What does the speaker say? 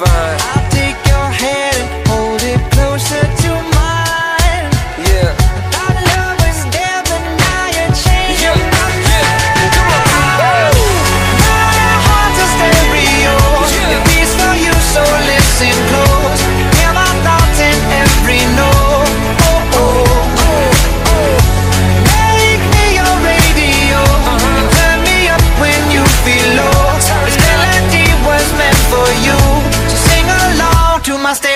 fine. I stay.